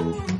Música